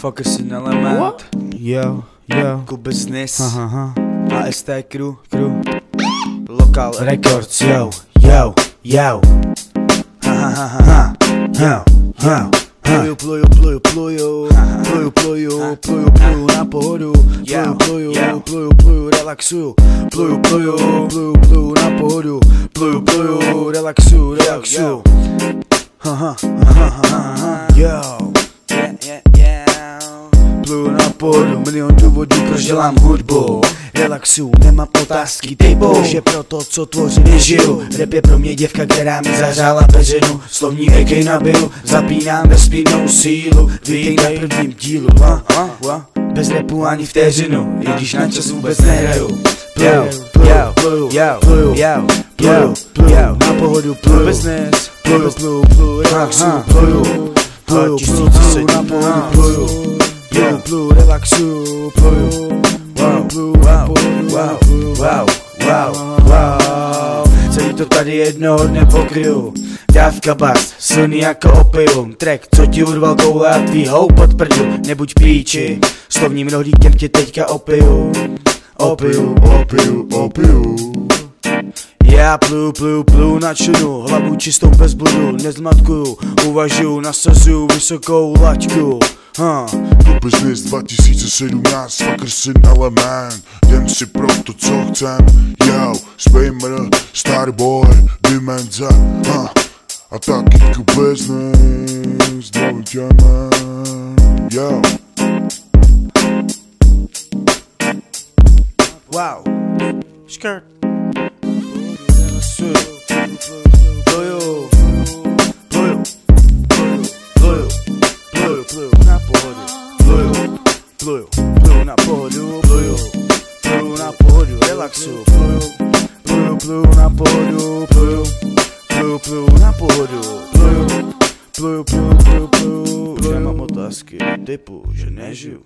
Fuckersin element, Yo, yo, Cool business, aha, AST crew, crew, Local records, yo, yo, yo, ha ha ha ha yo, yo, Pluju, pluju, pluju, pluju, pluju, pluju, pluju, pluju na pohodu, pluju, pluju, pluju, pluju, relaxuju, pluju, pluju, pluju, pluju na pohodu, pluju, pluju, relaxuju, relaxuju. Haha, haha, haha, yo. Pluju na pohodu, milion důvodů, proč dělám hudbu. Relaxu, nemám otázky typu Že pro to, co tvořím, nežiju Rap je pro mě děvka, která mi zahřála peřinu. Slovní ekej nabiju, zapínám vesmírnou sílu. Vítej na prvním dílu ha, ha, ha. Bez repu ani vteřinu, i když na čas vůbec nehraju. Pluju, pluju, pluju, pluju, pluju, pluju, na pohodu pluju. Business, pluju, pluju, pluju, relaxu, pluju Pluju, pluju, pluju, na pohodu pluju Pluju, pluju, relaxu, pluju Wow, wow, wow, wow, wow, wow. Celý to tady jednoho dne pokryju Dávka bas, silný jako opium. Track, co ti urval koule a tvý hou pod prdu. Nebuď píči, slovním rohlíkem tě teďka opiju. Opiju, opiju, opiju. Já pluju, pluju, pluju na činu, hlavu čistou bez bludu, nezmatkuju, uvažuju, nasazuju vysokou laťku. Ha, to business 2017 Fucker си аламен Дем си просто цокцен Йоу, спеймера, стари бой Бимен за, ха Атаки към бизнес Нови тямен Йоу Вау Шкърт Су Йоу Pluju. Pluju na pohodu. Pluju. Pluju na pohodu. Relaxu. Pluju. Pluju. Pluju na pohodu. Pluju. Pluju. Pluju na pohodu. Pluju. Pluju. Pluju. Pluju. Pluju. Už nemám otázky typu, že nežiju.